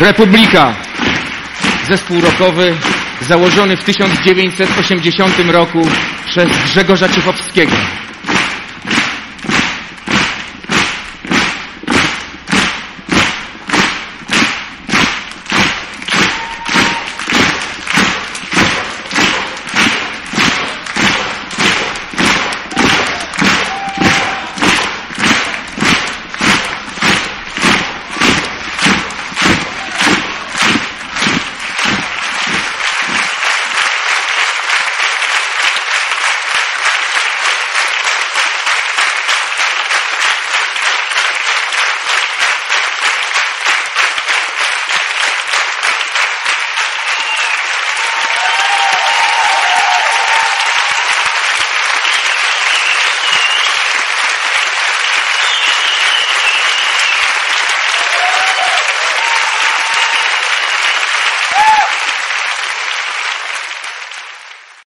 Republika. Zespół rockowy założony w 1980 roku przez Grzegorza Ciechowskiego.